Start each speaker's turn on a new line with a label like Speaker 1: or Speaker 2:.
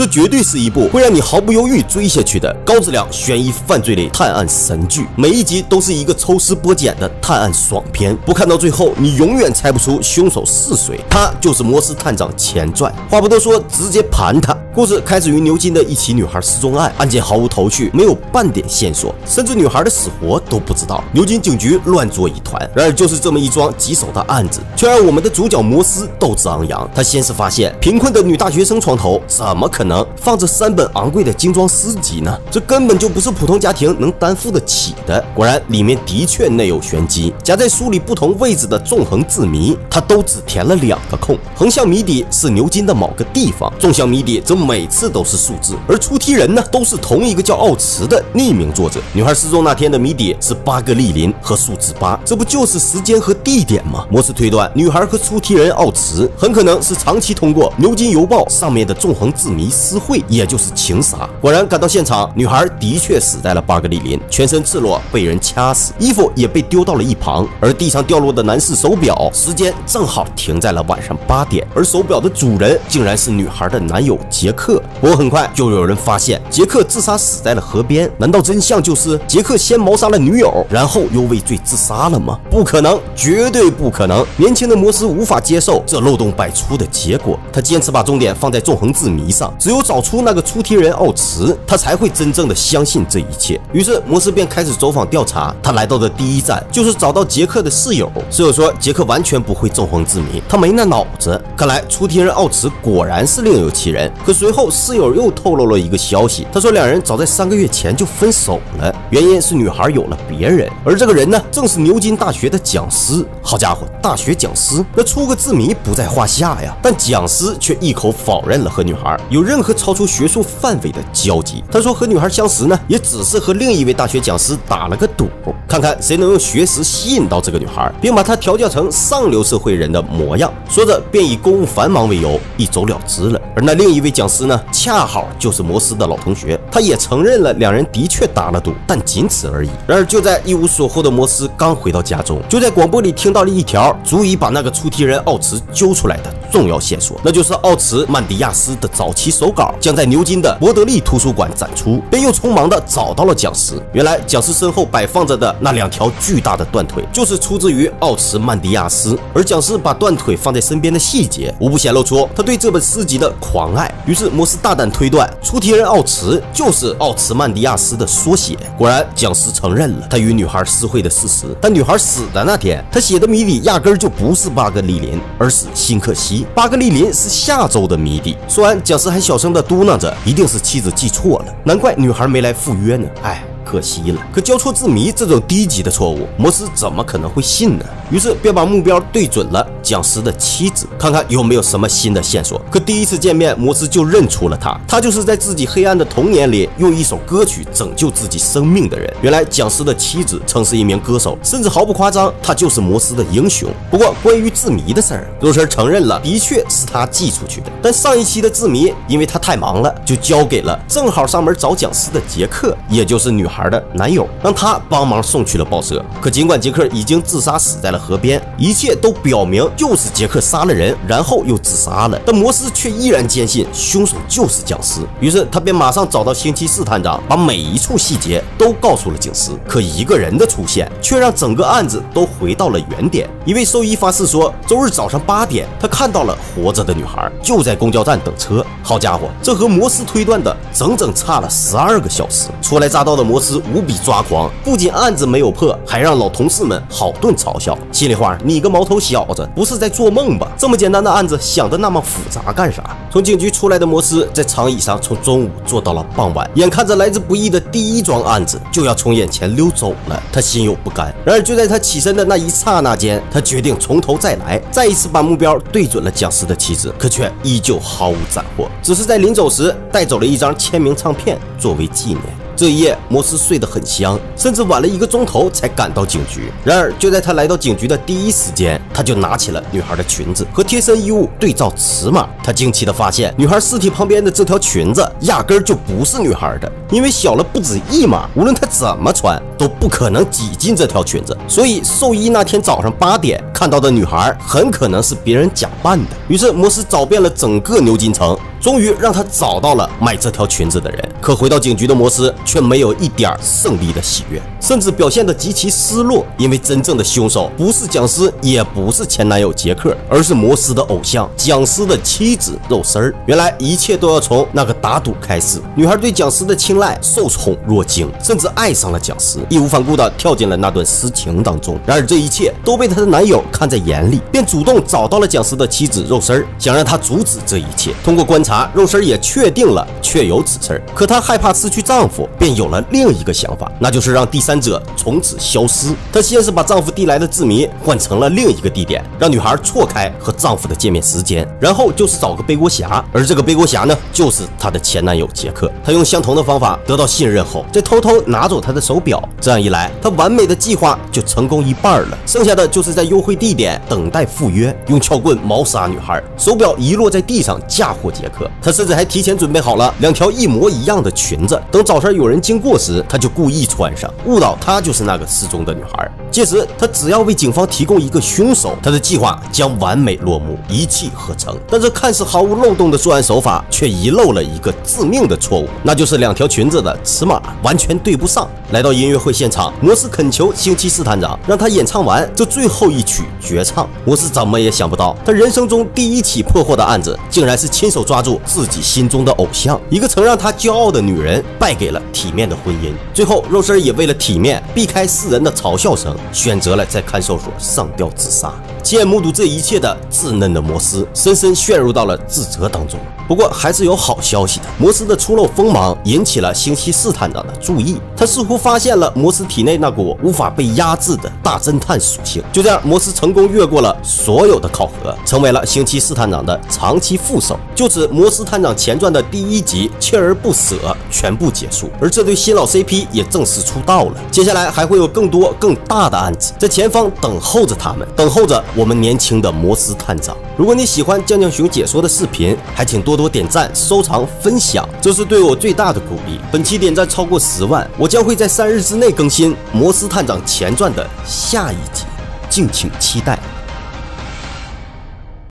Speaker 1: 这绝对是一部会让你毫不犹豫追下去的高质量悬疑犯罪类探案神剧。每一集都是一个抽丝剥茧的探案爽片，不看到最后，你永远猜不出凶手是谁。他就是摩斯探长前传。话不多说，直接盘他。故事开始于牛津的一起女孩失踪案，案件毫无头绪，没有半点线索，甚至女孩的死活都不知道。牛津警局乱作一团。然而，就是这么一桩棘手的案子，却让我们的主角摩斯斗志昂扬。他先是发现，贫困的女大学生床头怎么可能能放着三本昂贵的精装诗集呢？这根本就不是普通家庭能担负得起的。果然，里面的确内有玄机。夹在书里不同位置的纵横字谜，他都只填了两个空。横向谜底是牛津的某个地方，纵向谜底则。每次都是数字，而出题人呢，都是同一个叫奥茨的匿名作者。女孩失踪那天的谜底是巴格利林和数字八，这不就是时间和地点吗？摩斯推断，女孩和出题人奥茨很可能是长期通过《牛津邮报》上面的纵横字谜私会，也就是情杀。果然，赶到现场，女孩的确死在了巴格利林，全身赤裸，被人掐死，衣服也被丢到了一旁。而地上掉落的男士手表，时间正好停在了晚上八点，而手表的主人竟然是女孩的男友杰。杰克，不过很快就有人发现杰克自杀死在了河边。难道真相就是杰克先谋杀了女友，然后又畏罪自杀了吗？不可能，绝对不可能！年轻的摩斯无法接受这漏洞百出的结果，他坚持把重点放在纵横字谜上。只有找出那个出题人奥茨，他才会真正的相信这一切。于是摩斯便开始走访调查。他来到的第一站就是找到杰克的室友。室友说杰克完全不会纵横字谜，他没那脑子。看来出题人奥茨果然是另有其人。可随后，室友又透露了一个消息，他说两人早在三个月前就分手了，原因是女孩有了别人，而这个人呢，正是牛津大学的讲师。好家伙，大学讲师，那出个字谜不在话下呀。但讲师却一口否认了和女孩有任任何超出学术范围的交集。他说和女孩相识呢，也只是和另一位大学讲师打了个赌，看看谁能用学识吸引到这个女孩，并把她调教成上流社会人的模样。说着便以公务繁忙为由一走了之了。而那另一位讲师呢，恰好就是摩斯的老同学，他也承认了两人的确打了赌，但仅此而已。然而就在一无所获的摩斯刚回到家中，就在广播里听到了一条足以把那个出题人奥茨揪出来的重要线索，那就是奥茨曼迪亚斯的早期手稿将在牛津的伯德利图书馆展出，便又匆忙的找到了讲师。原来讲师身后摆放着的那两条巨大的断腿，就是出自于奥茨曼迪亚斯。而讲师把断腿放在身边的细节，无不显露出他对这本诗集的狂爱。于是摩斯大胆推断，出题人奥茨就是奥茨曼迪亚斯的缩写。果然，讲师承认了他与女孩私会的事实。但女孩死的那天，他写的谜底压根就不是巴格利林，而是新克西。巴格利林是下周的谜底。说完，讲师还小声的嘟囔着：“一定是妻子记错了，难怪女孩没来赴约呢。”哎。可惜了，可交错字谜这种低级的错误，摩斯怎么可能会信呢？于是便把目标对准了讲师的妻子，看看有没有什么新的线索。可第一次见面，摩斯就认出了他，他就是在自己黑暗的童年里用一首歌曲拯救自己生命的人。原来讲师的妻子曾是一名歌手，甚至毫不夸张，他就是摩斯的英雄。不过关于字谜的事儿，若晨承认了，的确是他寄出去的。但上一期的字谜，因为他太忙了，就交给了正好上门找讲师的杰克，也就是女孩。的男友让他帮忙送去了报社，可尽管杰克已经自杀死在了河边，一切都表明就是杰克杀了人，然后又自杀了。但摩斯却依然坚信凶手就是僵尸，于是他便马上找到星期四探长，把每一处细节都告诉了警司。可一个人的出现却让整个案子都回到了原点。一位兽医发誓说，周日早上八点，他看到了活着的女孩，就在公交站等车。好家伙，这和摩斯推断的整整差了十二个小时。初来乍到的摩斯。无比抓狂，不仅案子没有破，还让老同事们好顿嘲笑。心里话，你个毛头小子，不是在做梦吧？这么简单的案子，想的那么复杂干啥？从警局出来的摩斯，在长椅上从中午坐到了傍晚，眼看着来之不易的第一桩案子就要从眼前溜走了，他心有不甘。然而就在他起身的那一刹那间，他决定从头再来，再一次把目标对准了僵尸的妻子，可却依旧毫无斩获，只是在临走时带走了一张签名唱片作为纪念。这一夜，摩斯睡得很香，甚至晚了一个钟头才赶到警局。然而，就在他来到警局的第一时间，他就拿起了女孩的裙子和贴身衣物对照尺码。他惊奇地发现，女孩尸体旁边的这条裙子压根儿就不是女孩的，因为小了不止一码。无论她怎么穿，都不可能挤进这条裙子。所以，兽医那天早上八点看到的女孩，很可能是别人假扮的。于是，摩斯找遍了整个牛津城。终于让他找到了买这条裙子的人。可回到警局的摩斯却没有一点胜利的喜悦，甚至表现得极其失落，因为真正的凶手不是蒋思，也不是前男友杰克，而是摩斯的偶像蒋思的妻子肉丝儿。原来一切都要从那个打赌开始。女孩对蒋思的青睐受宠若惊，甚至爱上了蒋思，义无反顾地跳进了那段私情当中。然而这一切都被她的男友看在眼里，便主动找到了蒋思的妻子肉丝儿，想让他阻止这一切。通过观察，肉丝也确定了确有此事，可。她害怕失去丈夫，便有了另一个想法，那就是让第三者从此消失。她先是把丈夫递来的字谜换成了另一个地点，让女孩错开和丈夫的见面时间，然后就是找个背锅侠，而这个背锅侠呢，就是她的前男友杰克。她用相同的方法得到信任后，再偷偷拿走他的手表，这样一来，她完美的计划就成功一半了。剩下的就是在幽会地点等待赴约，用撬棍谋杀女孩，手表遗落在地上嫁祸杰克。他甚至还提前准备好了两条一模一样。的裙子，等早上有人经过时，他就故意穿上，误导她就是那个失踪的女孩。届时，他只要为警方提供一个凶手，他的计划将完美落幕，一气呵成。但这看似毫无漏洞的作案手法，却遗漏了一个致命的错误，那就是两条裙子的尺码完全对不上。来到音乐会现场，摩斯恳求星期四探长让他演唱完这最后一曲绝唱。摩斯怎么也想不到，他人生中第一起破获的案子，竟然是亲手抓住自己心中的偶像，一个曾让他骄傲的女人，败给了体面的婚姻。最后，肉丝也为了体面，避开世人的嘲笑声。选择了在看守所上吊自杀。亲眼目睹这一切的稚嫩的摩斯，深深陷入到了自责当中。不过还是有好消息的，摩斯的出露锋芒引起了星期四探长的注意。他似乎发现了摩斯体内那股无法被压制的大侦探属性。就这样，摩斯成功越过了所有的考核，成为了星期四探长的长期副手。就此，摩斯探长前传的第一集锲而不舍全部结束，而这对新老 CP 也正式出道了。接下来还会有更多更大的案子在前方等候着他们，等候着我们年轻的摩斯探长。如果你喜欢酱酱熊解说的视频，还请多。多点赞、收藏、分享，这是对我最大的鼓励。本期点赞超过十万，我将会在三日之内更新《摩斯探长前传》的下一集，敬请期待。